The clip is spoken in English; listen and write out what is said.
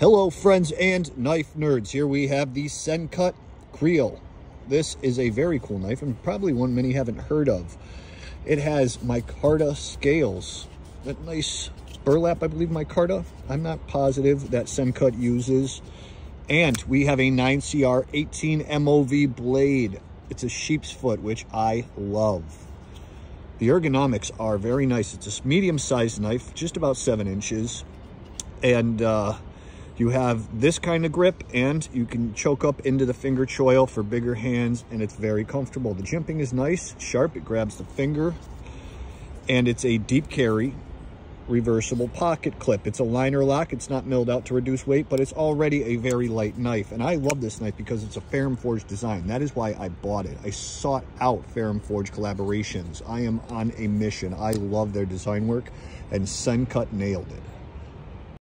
Hello friends and knife nerds. Here we have the Sencut Kyril. This is a very cool knife and probably one many haven't heard of. It has micarta scales. That nice burlap, I believe micarta. I'm not positive that Sencut uses. And we have a 9CR 18 MOV blade. It's a sheep's foot, which I love. The ergonomics are very nice. It's a medium-sized knife, just about seven inches. And uh, you have this kind of grip and you can choke up into the finger choil for bigger hands and it's very comfortable. The jimping is nice, sharp, it grabs the finger and it's a deep carry reversible pocket clip. It's a liner lock. It's not milled out to reduce weight, but it's already a very light knife. And I love this knife because it's a Ferrum Forge design. That is why I bought it. I sought out Ferrum Forge collaborations. I am on a mission. I love their design work and Sencut nailed it.